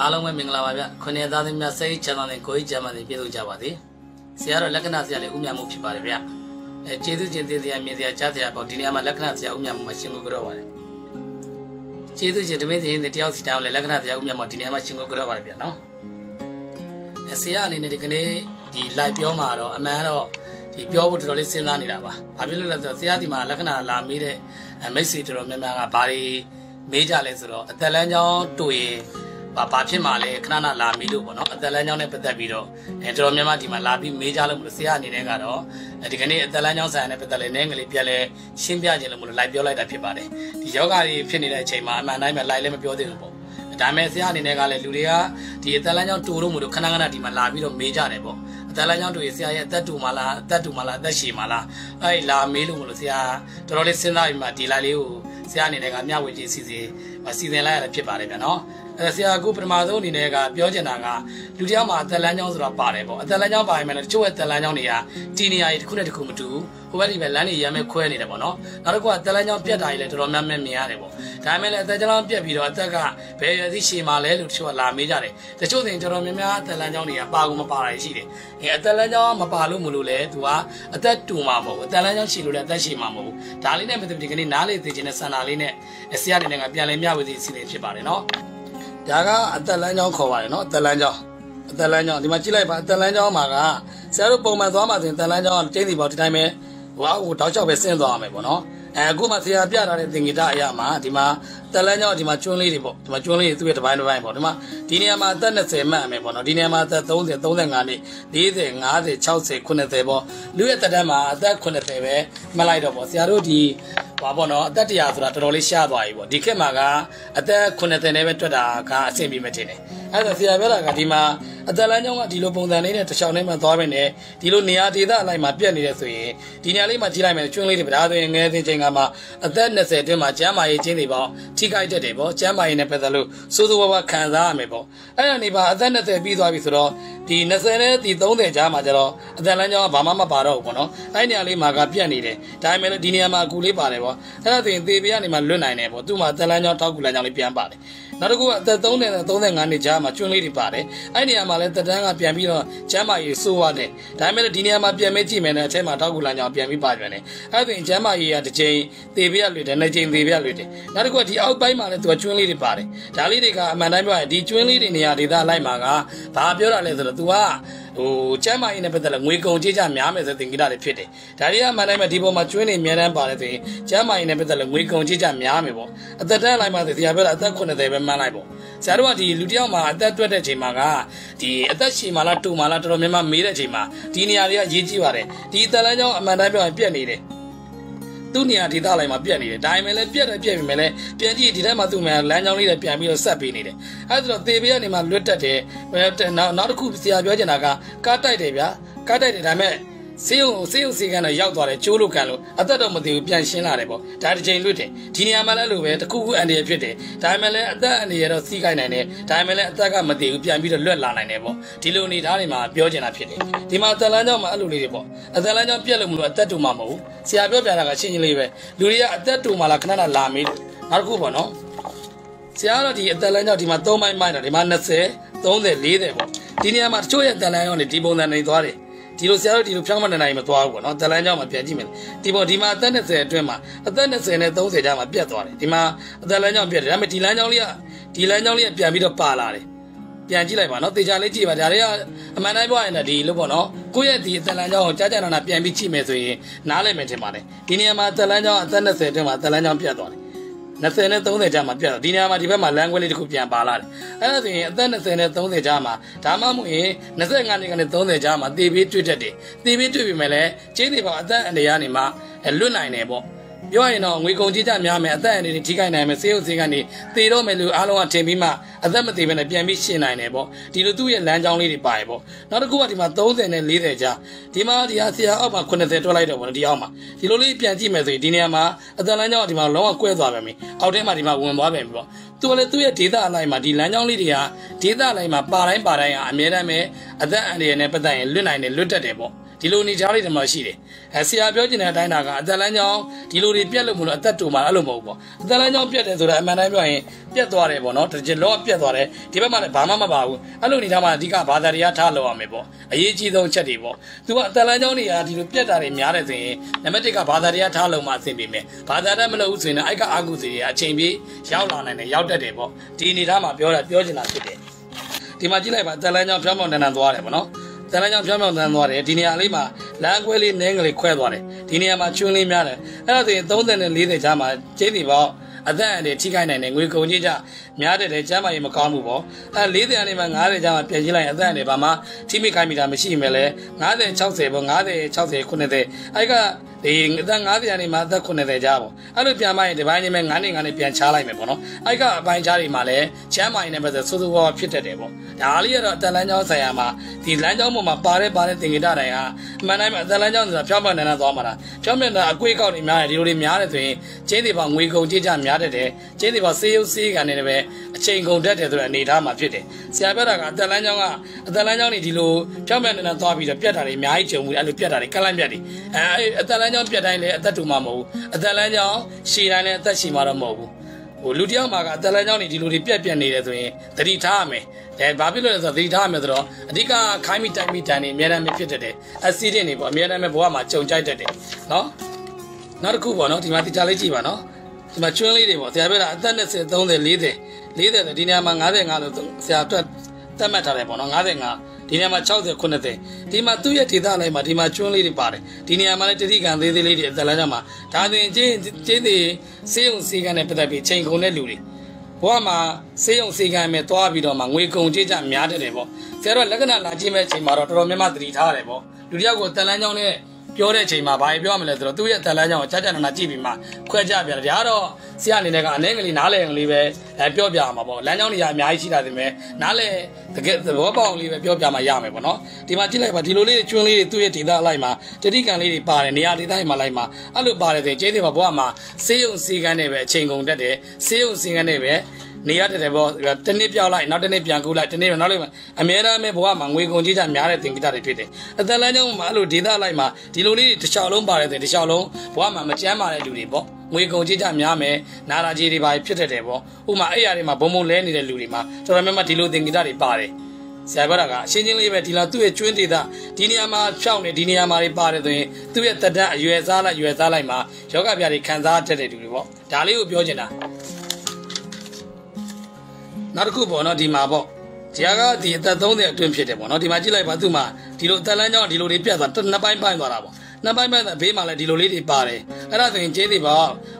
အားလုံးပဲမင်္ဂလာပါဗျခုနှစ်သားသမီးများစိတ်ချမ်းသာတဲ့ကိုယ်ကြီးချမ်းသာတဲ့ပြည်သူကြပါသည်ဆရာတော်လက္ခဏာဆရာလေးဥမြတ်မှုဖြစ်ပါတယ်ဗျအဲကျေးဇူးတင်သေးတရားမြင်တရားကြားတရားပေါ့ဒီနေရာမှာလက္ခဏာဆရာဥမြတ်မှုမှာရှင်းကိုကြောပါတယ်ကျေးဇူးရှင်တမင်းစရင်တယောက်စီတောင်းလဲလက္ခဏာဆရာဥမြတ်မှုဒီနေရာမှာရှင်းကိုကြောပါတယ်ဗျနော်အဲဆရာအနေနဲ့ဒီကနေ့ဒီ live ပြောမှာတော့အမှန်တော့ဒီပြောဖို့တော်တော်လေးစဉ်းစားနေတာပါဘာဖြစ်လို့လဲဆိုတော့ဆရာဒီမှာလက္ခဏာလာမေးတဲ့မိတ်ဆွေတော်တော်များများကဘာတွေမေးကြလဲဆိုတော့အသက်လမ်းကြောင်းတွေ့ရင် ဘာဘာဖြစ်မှလဲခဏခဏလာမေးလို့ပေါ့နော်အသက်လမ်းကြောင်းနဲ့ပတ်သက်ပြီးတော့အဲတော်တော်များများဒီမှာလာပြီးမေးကြလို့မလို့ဆရာအနေနဲ့ကတော့ဒီကနေ့အသက်လမ်းကြောင်းဆိုင်ရာနဲ့ပတ်သက်လဲနည်းငယ်လေးပြက်လဲရှင်းပြခြင်းလို့မလို့လိုက်ပြောလိုက်တာဖြစ်ပါတယ်ဒီယောဂါတွေဖြစ်နေတဲ့အချိန်မှာအမှန်တိုင်းပဲလိုက်လည်းမပြောသေးဘူးပေါ့ဒါမဲ့ဆရာအနေနဲ့ကလည်းလူတွေကဒီအသက်လမ်းကြောင်းတူလို့မလို့ခဏခဏဒီမှာလာပြီးတော့မေးကြတယ်ပေါ့အသက်လမ်းကြောင်းတူရဆရာရဲ့အသက်တူမလားအသက်တူမလားအသက်ရှည်မလားအဲ့လာမေးလို့မလို့ဆရာတော်တော်လေးစဉ်းစားပြီးမှဒီလာလေးကို ဆရာအနေနဲ့ကမျှဝေခြင်းစီစဉ်စီစဉ်လိုက်ရတာဖြစ်ပါတယ်ဗျာနော်အဲဆရာကပထမဆုံးအနေနဲ့ကပြောချင်တာကလူတယောက်မှာအသက်လမ်းကြောင်းဆိုတာပါတယ်ပေါ့အသက်လမ်းကြောင်းပါရင်လည်းတချို့ရဲ့အသက်လမ်းကြောင်းတွေကတီနေရာကြီးတစ်ခုနဲ့တစ်ခုမတူဘူး ဟိုဘက်ဒီဘက်လမ်းတွေရမ်းမဲ့ခွဲနေတယ်ပေါ့နော်နောက်တစ်ခုကအသက်လမ်းကြောင်းပြတ်တာကြီးလည်းတော်တော်များများမြင်ရတယ်ပေါ့ဒါပေမဲ့လည်းအသက်ကြောင်းပြတ်ပြီးတော့အသက်ကဘယ်ရွယ်စီရှည်မှလဲလို့တချို့ကလာမေးကြတယ်တချို့တင်တော်တော်များများအသက်လမ်းကြောင်းတွေကပါကုန်မပါတာရှိတယ်အဲအသက်လမ်းကြောင်းမပါလို့မလို့လဲသူကအသက်တူမှာမဟုတ်ဘူးအသက်လမ်းကြောင်းရှည်လို့လည်းအသက်ရှည်မှာမဟုတ်ဘူးဒါလေးနဲ့ပတ်သက်ပြီးဒီကနေ့နားလေသိချင်တဲ့ဆန္ဒလေးနဲ့ဆရာအနေနဲ့ကပြန်လည်မျှဝေသည့်အစီအစဉ်ဖြစ်ပါတယ်နော်ဒါကအသက်လမ်းကြောင်းခေါ်ပါတယ်နော်အသက်လမ်းကြောင်းအသက်လမ်းကြောင်းဒီမှာကြည့်လိုက်ပါအသက်လမ်းကြောင်းမှာကဆရာတို့ပုံမှန်သွားမှဆိုရင်အသက်လမ်းကြောင်းကကျင်းစီပေါဒီတိုင်းပဲ ဟိုဟိုတောက်ချောက်ပဲဆင်းသွားရမယ်ပေါ့နော်အဲအခုမှဆရာပြထားတဲ့သင်္ကေတအရာမှာဒီမှာတက်လန်းကြောင်းဒီမှာကျွန်းလေးတွေပေါ့ဒီမှာကျွန်းလေးတွေသူ့ရဲ့တစ်ပိုင်းတစ်ပိုင်းပေါ့ဒီမှာဒီနေရာမှာအသက်20မှတ်မယ်ပေါ့နော်ဒီနေရာမှာအသက်30 35နှစ်40 50 60 90ပေါ့လူရဲ့တက်တန်းမှာအသက်80ပဲမှတ်လိုက်တော့ပေါ့ဆရာတို့ဒီဘာပေါ့နော်အသက်100ဆိုတာတော်တော်လေးရှားသွားပြီပေါ့ဒီခေတ်မှာကအသက်80နဲ့ပဲတွက်တာကအဆင်ပြေမထင်နဲ့အဲ့ဒါဆရာပြောတာကဒီမှာအသက်လမ်းကြောင်းကဒီလိုပုံစံလေးနဲ့တစ်ချောင်းနဲ့မှသွားမယ်နဲ့ဒီလိုနေရာဒေသအလိုက်မှာပြက်နေတယ်ဆိုရင်ဒီနေရာလေးမှာကြည့်လိုက်မယ်ကျွန်းလေးတွေဒါဆိုရင်ငယ်စဉ်ချိန်ကမှအသက်20အတွင်းမှာကျမ်းမာရေးချင်းတွေပေါ့ထိခိုက်တတ်တယ်ပေါ့ကျမ်းမာရေးနဲ့ပတ်သက်လို့စိုးစိုးဝါးဝါခံစားရမယ်ပေါ့အဲ့ဒါနေပါအသက်20ပြီးသွားပြီဆိုတော့ဒီ20နဲ့ဒီ30ကြားမှာကျတော့အသက်လမ်းကြောင်းကဘာမှမပါတော့ဘူးပေါ့နော်အဲ့နေရာလေးမှာကပြက်နေတယ်ဒါပေမဲ့လည်းဒီနေရာမှာအကူလေးပါတယ်ပေါ့အဲ့ဒါဆိုရင်သေပေးကနေမှလွတ်နိုင်တယ်ပေါ့သူ့မှာအသက်လမ်းကြောင်းတောက်ကူလမ်းကြောင်းလေးပြန်ပါတယ် နောက်တစ်ခုကအသက်30နဲ့35နှစ်ကြားမှာကျွန်းလေးတွေပါတယ်အဲ့နေရာမှာလည်းတက်တန်းကပြန်ပြီးတော့ကျမ်းမာရေးစိုးရတယ်ဒါပေမဲ့ဒီနေရာမှာပြန်မဲကြည့်မယ်နဲ့အထက်မှာတောက်ကူလမ်းကြောင်းပြန်ပြီးပါပြန်တယ်အဲ့ဒါဆိုရင်ကျမ်းမာရေးကတစ်ချိန်သေပေးရလွေတယ်နှစ်ချိန်သေပေးရလွေတယ်နောက်တစ်ခုကဒီအောက်ပိုင်းမှာလည်းသူကကျွန်းလေးတွေပါတယ်ဒါလေးတွေကအမှန်တိုင်းပြောရင်ဒီကျွန်းလေးတွေနေရာဒေသလိုက်မှာကဘာပြောတာလဲဆိုတော့ तू က ဟိုကျမ်းမာရေးနဲ့ပတ်သက်လို့ငွေကုန်ကြေးကြများမယ်ဆိုတဲ့သင်္ကေတတွေဖြစ်တယ်။ဒါတွေကမှန်တိုင်းမှာဒီပေါ်မှာကျွင်းနေအများတန်းပါတယ်ဆိုရင်ကျမ်းမာရေးနဲ့ပတ်သက်လို့ငွေကုန်ကြေးကြများမယ်ပေါ့။အသက်တန်းလိုက်မှဆိုဆရာပြောတာအသက်80ပဲမှန်းလိုက်ပေါ့။ဆရာတို့ကဒီလူတယောက်မှာအသက်တွက်တဲ့ချိန်မှာကဒီအသက်ရှည်မှလားတူမှလားတော်တော်များများမေးတဲ့ချိန်မှာဒီနေရာတွေကရေးကြည့်ပါတယ်။ဒီအသက်လမ်းကြောင်းအမှန်တိုင်းပြောရင်ပြက်နေတယ်။ သူ့နေရာဒေသလိုက်မှာပြက်နေတယ်ဒါပေမဲ့လည်းပြက်တယ်ပြက်ပြီမဲ့လည်းပြန်ကြည့်ဒီထဲမှာသူ့မှာလမ်းကြောင်းလေးတွေပြန်ပြီးတော့ဆက်ပေးနေတယ်အဲဒါဆိုတော့သေပေးကနေမှလွတ်တက်တယ်နောက်နောက်တစ်ခုဆရာပြောချင်တာကကားတိုက်တယ်ဗျာကားတိုက်တယ်ဒါပေမဲ့ စေးုံစေးုံစီကန်တော့ရောက်သွားတယ်ကျိုးလို့ကန်လို့အသက်တော့မသိဘူးပြန်ရှင်းလာတယ်ပေါ့ဒါတစ်ချိန်လွတ်တယ်ဒီနေရာမှာလည်းလိုပဲတခုခုအန်ဒီရဖြစ်တယ်ဒါပေမဲ့လည်းအသက်အန်ဒီရတော့စီးကိုင်းနိုင်တယ်ဒါပေမဲ့လည်းအသက်ကမသိဘူးပြန်ပြီးတော့လွတ်လာနိုင်တယ်ပေါ့ဒီလိုအနေထားတွေမှာပြောချင်တာဖြစ်တယ်ဒီမှာအသက်လမ်းကြောင်းမှာအဲ့လိုလေးတွေပေါ့အသက်လမ်းကြောင်းပြက်လို့မလို့အသက်တူမှာမဟုတ်ဆရာပြောပြတာကရှင်းရှင်းလေးပဲလူတွေကအသက်တူမှာလားခဏခဏလာမေးနောက်တစ်ခုပေါ့နော်ဆရာကတော့ဒီအသက်လမ်းကြောင်းဒီမှာ3မိုင်မိုင်တော့ဒီမှာ20 30 40ပေါ့ဒီနေရာမှာတချို့ရဲ့အသက်လမ်းကြောင်းတွေဒီပုံစံနေသွားတယ် ဒီလိုဆရာတို့ဒီလိုဖြောင်းမနေနိုင်မသွားဘူးပေါ့နော်တလန်းကြောင်းမှာပြန်ကြည့်မယ်ဒီပေါ်ဒီမှာအသက်20အတွင်းမှာအသက်20နဲ့30ကြားမှာပြတ်သွားတယ်ဒီမှာအသက်လမ်းကြောင်းပြတ်တယ်ဒါပေမဲ့ဒီလမ်းကြောင်းလေးကဒီလမ်းကြောင်းလေးကပြန်ပြီးတော့ပါလာတယ်ပြန်ကြည့်လိုက်ပါနော်တေချာလေးကြည့်ပါဒါတွေကအမှန်တိုင်းပြောရင်ဒီလိုပေါ့နော်ကိုယ့်ရဲ့ဒီအသက်လမ်းကြောင်းကိုကြားကြနာနာပြန်ပြီးကြည့်မယ်ဆိုရင်နားလည်မယ်ထင်ပါတယ်ဒီနေရာမှာအသက်လမ်းကြောင်းအသက်20အတွင်းမှာအသက်လမ်းကြောင်းပြတ်သွားတယ် 20နဲ့30ကြားမှာပြတ်တော့ဒီနေရာမှာဒီဘက်မှာလမ်းခွဲလေးတစ်ခုပြန်ပါလာတယ်အဲ့ဒါဆိုရင်အသက်20နဲ့30ကြားမှာဒါမှမဟုတ်ရင်25နှစ်ကနေ30ကြားမှာတေပြီးတွေ့တတ်တယ်တေပြီးတွေ့ပြီမဲ့လည်းကျင်းနေပါအသက်အနေရနေမှာလွတ်နိုင်တယ်ပေါ့ ပြောရရင်တော့ငွေကုန်ကြေးကြများမယ်အသက်အန္တရာယ်ထိခိုက်နိုင်မယ်စေုပ်စေကနေသေတော့မယ်လို့အားလုံးကထင်ပြီးမှအသက်မသေးဘဲနဲ့ပြန်ပြီးရှင်းနိုင်တယ်ပေါ့ဒီလိုသူ့ရဲ့လမ်းကြောင်းလေးတွေပါရပေါ့နောက်တစ်ခုကဒီမှာ30နဲ့40ကြာဒီမှာဒီဟာဆရာအောက်မှာ80တွက်လိုက်တော့ပေါ့ဒီအောက်မှာဒီလိုလေးပြန်ကြည့်မယ်ဆိုရင်ဒီနေရာမှာအသက်လမ်းကြောင်းကဒီမှာလုံးဝကွဲသွားပြန်ပြီအောက်ထဲမှာဒီမှာဝင်သွားပြန်ပြီပေါ့သူကလည်းသူ့ရဲ့ဒေတာအလိုက်မှာဒီလမ်းကြောင်းလေးတွေကဒေတာအလိုက်မှာပါတိုင်းပါတိုင်းကအများတမ်းပဲအသက်အန္တရာယ်နဲ့ပတ်သက်ရင်လွတ်နိုင်တယ်လွတ်တတ်တယ်ပေါ့ ဒီလိုအနေထားလေးတွေမှရှိတယ်အဲဆရာပြောချင်တဲ့အတိုင်းတာကအသက်လမ်းကြောင်းဒီလိုတွေပြက်လို့မလို့အသက်တူမှာအဲ့လိုမဟုတ်ဘူးပေါ့အသက်လမ်းကြောင်းပြက်တယ်ဆိုတာအမှန်တမ်းပြောရင်ပြက်သွားတယ်ပေါ့နော်တကြလောပြက်သွားတယ်ဒီဘက်မှာလည်းဘာမှမပါဘူးအဲ့လိုအနေထားမှာအဓိကဘာသာတရားထားလို့ရမယ်ပေါ့အရေးကြီးဆုံးချက်တွေပေါ့သူကအသက်လမ်းကြောင်းတွေကဒီလိုပြက်တာတွေများတယ်ဆိုရင်နံပါတ်1ကဘာသာတရားထားလို့မှအဆင်ပြေမယ်ဘာသာတရားမလို့ဘူးဆိုရင်အဲ့ကအာကုစီတွေအချိန်ပြေးရောက်လာနိုင်တယ်ရောက်တတ်တယ်ပေါ့ဒီအနေထားမှာပြောတာပြောချင်တာဖြစ်တယ်ဒီမှာကြည့်လိုက်ပါအသက်လမ်းကြောင်းဖြောင်းဖြောင်းတန်တန်သွားတယ်ပေါ့နော် တန်လန်းကြောင့်ပြောင်းပြောင်းတန်းသွားတယ်ဒီနေရာလေးမှာလမ်းခွဲလေးနင်းကလေးခွဲသွားတယ်ဒီနေရာမှာကျွန်းလေးများတယ်အဲ့ဒါဆိုရင်30နဲ့40ကြားမှာကျင်းနေပေါ့အသက်အန္တရာယ်ထိခိုက်နိုင်တယ်ငွေကုန်ကြီးကြများတယ်ကျမ်းမာရေးမကောင်းဘူးပေါ့အဲ40အနေမှာ90ကြားမှာပြန်ကြည့်လိုက်အသက်အန္တရာယ်ဘာမှထိမိခိုင်းမိတာမရှိမယ်လေ90 60ပေါ့90 60 90အဲ့ကဒီအသက်50ရာနေမှာအသက်80ကြားပေါ့အဲ့လိုပြန်မရင်ဒီပိုင်းနေမဲ့9နေ9နေပြန်ချားလိုက်မယ်ပေါ့နော်အဲ့ကအပိုင်းချားတွေမှာလည်းချမ်းမာရင်လည်းပဲဆိုးဆိုးဝါးဝါဖြစ်တတ်တယ်ပေါ့ဒါလေးကတော့အသက်လမ်းကြောင်းဆိုင်ရာမှာဒီလမ်းကြောင်းပေါ်မှာပါတဲ့ပါတဲ့သင်္ကေတတိုင်းဟာအမှန်တိုင်းမှာအသက်လမ်းကြောင်းဆိုတာဖြောင်းမှန်နေတာသွားမှာလားဖြောင်းမှန်တာအကွေးကောက်တွေများတယ်ဒီလိုတွေများတယ်ဆိုရင်ကျင်းတွေပါငွေကုန်ကြေးကြများတတ်တယ်ကျင်းတွေပါစေးရုပ်စေးကန်နေတယ်ပဲ အချိန်ကုန်တတ်တယ်ဆိုတဲ့အနေအထားမှာဖြစ်တယ်ဆရာပြောတာကအသက်လမ်းကြောင်းကအသက်လမ်းကြောင်းတွေဒီလိုဖြောင်းမှန်နေတာသွားပြီးတော့ပြတ်တာတွေအများကြီးကြုံဘူးအဲ့လိုပြတ်တာတွေကလန့်ပြတ်တွေအဲအသက်လမ်းကြောင်းပြတ်တိုင်းလည်းအသက်တူမှာမဟုတ်ဘူးအသက်လမ်းကြောင်းရှည်တိုင်းလည်းအသက်ရှည်မှာတော့မဟုတ်ဘူးဟိုလူတယောက်မှာကအသက်လမ်းကြောင်းနေဒီလိုတွေပြက်ပြက်နေတယ်ဆိုရင်သတိထားရမယ်အဲဘာဖြစ်လို့လဲဆိုတော့သတိထားရမယ်ဆိုတော့အဓိကခိုင်းမိတိုင်မိတန်နေအများအားဖြစ်တတ်တယ်အဆီဒင့်တွေပေါ့အများအားဘဝမှာကြုံကြိုက်တတ်တယ်နော်နောက်တစ်ခုပေါ့နော်ဒီမှာတရားလေးကြည့်ပါနော်ဒီမှာကျွန်းလေးတွေပေါ့ဆရာပြောတာအသက်20 30 40 40ဆိုဒီနေရာမှာ55လို့ဆရာအတွက်သတ်မှတ်ထားတယ်ပေါ့နော်55ဒီနေရာမှာ60 90ဒီမှာသူ့ရဲ့ဒေသလိုက်မှာဒီမှာကျွန်းလေးတွေပါတယ်ဒီနေရာမှာလည်းတတိကံသေးသေးလေးတွေအသက်လမ်းကြမှာဒါဆိုရင်ကျင်းကျင်းတွေစေးုံစေးကန်းနဲ့ပတ်သက်ပြီးချိန်ကုန်တဲ့လူတွေဘဝမှာစေးုံစေးကန်းမဲ့သွားပြီးတော့မှငွေကုန်ကြေးကြများတယ်ပေါ့ဆရာတို့လက္ခဏာလာကြည့်မဲ့အချိန်မှာတော့တော်တော်များများသတိထားရတယ်ပေါ့လူတယောက်ကိုတက်လန်းကြောင်းနဲ့ ပြောတဲ့အချိန်မှာဘာပြောရမလဲဆိုတော့သူ့ရဲ့တက်လန်းကြောင်းကိုကြာကြာနာနာကြည့်ပြီးမှခွဲကြပြတယ်ဒါကတော့ဆရာအနေနဲ့ကအနှဲငလေးနားလည်ငလေးပဲအဲပြောပြရမှာပေါ့လမ်းကြောင်းတွေကအများကြီးရှိတာဒီမဲ့နားလည်တကယ်သဘောပေါက်လေးပဲပြောပြမှရမယ်ပေါ့နော်ဒီမှာကြည့်လိုက်ပါဒီလိုလေးကျွန်းလေးတွေသူ့ရဲ့ဒေသအလိုက်မှာတတိကံလေးတွေပါတယ်နေရာဒေသတွေမှာလိုက်မှာအဲ့လိုပါတယ်ဆိုရင်ကျေးဇူးပါဘဝမှာစေးရုံစေးကန်းနဲ့ပဲအချိန်ကုန်တတ်တယ်စေးရုံစေးကန်းနဲ့ပဲ နေရတယ်တယ်ပေါ့တနေ့ပြောက်လိုက်နောက်တနေ့ပြန်ကူလိုက်တနေ့နောက်လိုက်အများအားမဲ့ဘဝမှာငွေကုန်ကြီးကြများတဲ့သင်္ကိတတွေဖြစ်တယ်အသက်လမ်းကြောင်းမှာအဲ့လိုဒေသလိုက်မှာဒီလိုလေးတစ်ချောင်းလုံးပါတယ်ဆိုတစ်ချောင်းလုံးဘဝမှာမကြမ်းပါတဲ့လူတွေပေါ့ငွေကုန်ကြီးကြများမယ်နာရာကြီးတွေပါဖြစ်တတ်တယ်ပေါ့ဥမာအဲ့ရတွေမှာဘုံဘုံလဲနေတဲ့လူတွေမှာတော်တော်များများဒီလိုသင်္ကိတတွေပါတယ်ဆရာပြောတာကအရှင်းချင်းလေးပဲဒီလားသူ့ရဲ့ကျွန်းဒေသဒီနေရာမှာဖြောင်းနေဒီနေရာမှာတွေပါတယ်ဆိုရင်သူ့ရဲ့တက်တက်အရွယ်စားလိုက်ရွယ်စားလိုက်မှာယောဂပြားတွေခံစားတတ်တဲ့လူတွေပေါ့ဒါလေးကိုပြောချင်တာ နောက်တစ်ခုပေါ့နော်ဒီမှာပေါ့ဒီကဒီအသက်30အတွင်းဖြစ်တယ်ပေါ့နော်ဒီမှာကြည့်လိုက်ပါသူ့မှာဒီလိုအသက်လမ်းကြောင်းဒီလိုလေးပြတ်သွားနှစ်ပိုင်းပိုင်းသွားတာပေါ့နှစ်ပိုင်းပိုင်းဘေးမှာလည်းဒီလိုလေးတွေပါတယ်အဲ့ဒါဆိုရင်ကျေးဇူးပါ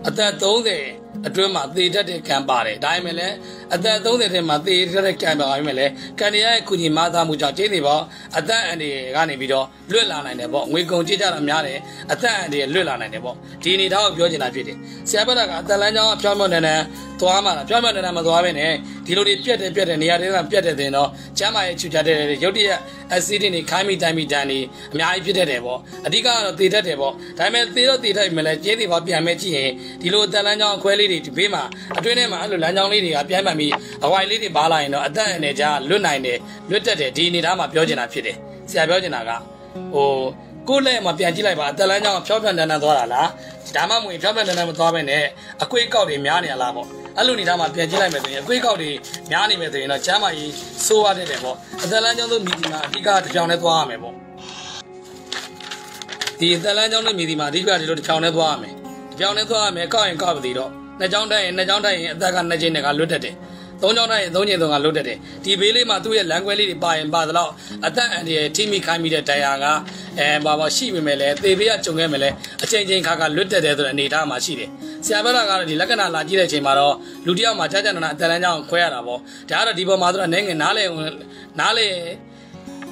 အသက်30အတွင်းမှာသေတတ်တဲ့ကံပါတယ်ဒါပေမဲ့လည်းအသက်30ထဲမှာသေတတ်တဲ့ကံပါပေမဲ့လည်းကံရရဲ့ကုညီမသားမှုကြောင့်ကျေးဇူးပါအသက်အန္တရာယ်ကနေပြီးတော့လွတ်လာနိုင်တယ်ပေါ့ငွေကုန်ကြေးကြတာများတယ်အသက်အန္တရာယ်လွတ်လာနိုင်တယ်ပေါ့ဒီအနေထားကိုပြောချင်တာဖြစ်တယ်ဆရာဘက်ကအသက်လမ်းကြောင်းအဖြောင်းမြောင်းနေတယ်သွားမှာလားဖြောင်းမြောင်းနေတယ်မသွားဘဲနဲ့ဒီလိုတွေပြက်တယ်ပြက်တယ်နေရာတွေကပြက်တယ်တင်တော့ကျမ်းမာရဲ့ချူချတဲ့ရုတ်တရက်အဆီဒင့်တွေခိုင်းမိတိုင်းမိတန်းတွေအများကြီးဖြစ်တတ်တယ်ပေါ့အဓိကကတော့သေတတ်တယ်ပေါ့ဒါပေမဲ့သေတော့သေတတ်ပြီမလဲကျေးသေးပါပြန်မဲ့ကြည့်ရင်ဒီလိုအသက်လမ်းကြောင်းအခွဲလေးတွေဒီဘေးမှာအတွင်းထဲမှာအဲ့လိုလမ်းကြောင်းလေးတွေကပြန်မှန်ပြီးအဝိုင်လေးတွေပါလာရင်တော့အသက်အနေကြားလွတ်နိုင်တယ်လွတ်တတ်တယ်ဒီအနေထားမှာပြောချင်တာဖြစ်တယ်ဆရာပြောချင်တာကဟို ကိုယ်လက်မှာပြန်ကြည့်လိုက်ပါအသက်လမ်းကြောင်းဖြောပြန့်တန်းတန်းသွားတာလားဒါမှမဟုတ်ဖြောပြန့်တန်းတန်းမသွားဘဲနဲ့အကွေးကောက်တွေများနေရလားပေါ့အဲ့လိုနေသားမှာပြန်ကြည့်လိုက်မယ်ဆိုရင်အကွေးကောက်တွေများနေမယ်ဆိုရင်တော့ချမ်းမာရေးဆိုးရတဲ့တယ်ပေါ့အသက်လမ်းကြောင်းသို့မိဒီမှာအဓိကတစ်ကြောင်နဲ့သွားရမယ်ပေါ့ဒီအသက်လမ်းကြောင်းနဲ့မိဒီမှာအဓိကဒီလိုတစ်ကြောင်နဲ့သွားရမယ်တစ်ကြောင်နဲ့သွားရမယ်ကောက်ရင်ကောက်ပါသေးတော့နှစ်ကြောင်းတိုက်ရင်နှစ်ကြောင်းတိုက်ရင်အသက်ကနှစ်ချင်းနဲ့ကလွတ်တတ်တယ် သုံးကြောင်းတိုက်ရင်သုံးချင်းသုံးကလွတ်တတ်တယ်ဒီဘေးလေးမှာသူ့ရဲ့လမ်းခွဲလေးတွေပါရင်ပါသလောက်အသက်အန္တရာယ်ထိမိခိုင်းမိတဲ့တရားကအဲဘာဘာရှိပေမဲ့လည်းသေဘေးကကြုံခဲ့မယ်လဲအချိန်ချင်းခါခါလွတ်တက်တယ်ဆိုတဲ့အနေအထားမှာရှိတယ်ဆရာဘက်ကကတော့ဒီလက္ခဏာလာကြည့်တဲ့အချိန်မှာတော့လူတယောက်မှာကြာကြာနာနာအသက်လမ်းကြောင်းခွဲရတာပေါ့ဒါကတော့ဒီပေါ်မှာဆိုတော့အနေငယ်နားလေနားလေ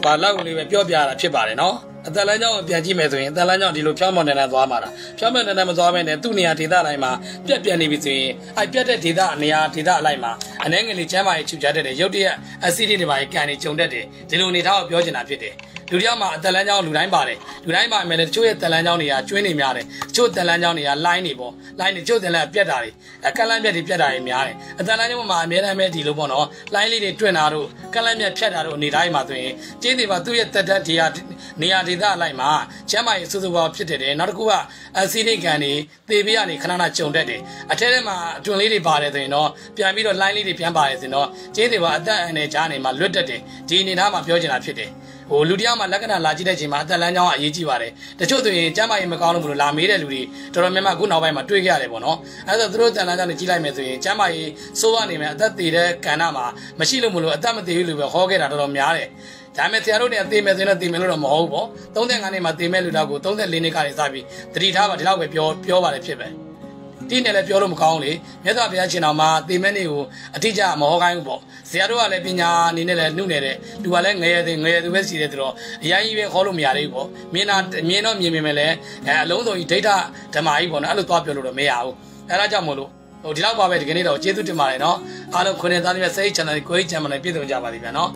ဘာလောက်လေးပဲပြောပြတာဖြစ်ပါတယ်နော် အသက်လမ်းကြောင်းပြန်ကြည့်မယ်ဆိုရင်အသက်လမ်းကြောင်းဒီလိုဖြောင်းမောင်နေနေသွားမှာလားဖြောင်းမောင်နေနေမသွားဘဲနဲ့သူ့နေရာဒေသတိုင်းမှာပြက်ပြက်နေပြီဆိုရင်အဲ့ပြက်တဲ့ဒေသနေရာဒေသအလိုက်မှာအနေငယ်လေးချမ်းမာရေးချူချတဲ့ရုပ်တရက်အဆီဒတွေပါကန်နေကြုံတတ်တယ်ဒီလိုအနေထားကိုပြောချင်တာဖြစ်တယ်လူလူတယောက်မှာအသက်လန်းကြောင်းလူတိုင်းပါတယ်လူတိုင်းပါမယ်လေတချို့ရဲ့သက်လန်းကြောင်းတွေကကျွင်းနေများတယ်တချို့သက်လန်းကြောင်းတွေကလိုင်းနေပေါ့လိုင်းနေတချို့သက်လန်းပြက်တာတွေအခက်လန်းပြက်တွေပြက်တာတွေများတယ်အသက်လန်းကြောင်းမှာအများအားပဲဒီလိုပေါ့နော်လိုင်းလေးတွေတွင့်တာတို့ ကလန်းပြက်ဖြတ်တာတို့အနေတိုင်းမှာဆိုရင်ကျင်းတွေပါသူ့ရဲ့သက်သက်တွေကနေရာဒေသအလိုက်မှာချမ်းမာရေးစုစုပေါင်းဖြစ်တယ်နောက်တစ်ခုကအဆီနိကန်တွေသေပေးရနေခဏခဏကြုံတတ်တယ်အထက်ထဲမှာအတွင်လေးတွေပါတယ်ဆိုရင်တော့ပြန်ပြီးတော့လိုင်းလေးတွေပြန်ပါတယ်ဆိုရင်တော့ကျင်းတွေပါအသက်အန္တရာယ်ကြားနေမှာလွတ်တတ်တယ်ဒီအနေထားမှာပြောချင်တာဖြစ်တယ်ဟိုလူတရားမှာလက္ခဏာလာကြည့်တဲ့ချိန်မှာအသက်လမ်းကြောင်းအရေးကြီးပါတယ်တချို့ဆိုရင်ကျမ်းမာရေးမကောင်းလို့မလို့လာမေးတဲ့လူတွေတော်တော်များများအခုနောက်ပိုင်းမှာတွေ့ကြရတယ်ပေါ့နော်အဲဒါဆိုသူတို့တန်လမ်းကြောင်းတွေကြီးလိုက်မယ်ဆိုရင်ကျမ်းမာရေးစိုးရနေမယ်အသက်သေးတဲ့ကဏ္ဍမှာမရှိလို့မလို့အသက်မသေးဘူးလို့ပဲဟောခဲ့တာတော်တော်များတယ်ဒါမဲ့ဆရာတို့တွေသေမယ်ဆိုရင်တော့သေမယ်လို့တော့မဟုတ်ဘူးပေါ့35နှစ်မှာသေမယ်လူတော့ကို34နှစ်ကနေစပြီးတတိထားပါဒီလောက်ပဲပြောပြောပါတယ်ဖြစ်ပဲတိနဲ့လည်းပြောလို့မကောင်းလေမြတ်စွာဘုရားရှင်တော်မှာသေမဲ့နေကိုအတိအကျမဟောခိုင်းဘူးပေါ့ဆရာတို့ကလည်းပညာအနေနဲ့လည်းနှုတ်နေတယ်လူကလည်းငရဲသေးငရဲသူပဲစီတယ်ဆိုတော့အရင်ကြီးပဲခေါ်လို့မရသေးဘူးပေါ့မြင်တာမြင်တော့မြင်မြင်ပဲလဲအဲအလုံးစုံကြီးဒိဋ္ဌဓမ္မကြီးပေါ့နော်အဲ့လိုသွားပြောလို့တော့မရဘူးအဲဒါကြောင့်မို့လို့ ဟိုဒီလောက်ပါပဲဒီကနေ့တော့ကျေးဇူးတင်ပါတယ်နော်အားလုံးခွင့်နေသားတွေစိတ်ချမ်းသာကိုယ်ချမ်းသာနဲ့ပြည့်စုံကြပါလိမ့်မယ်နော်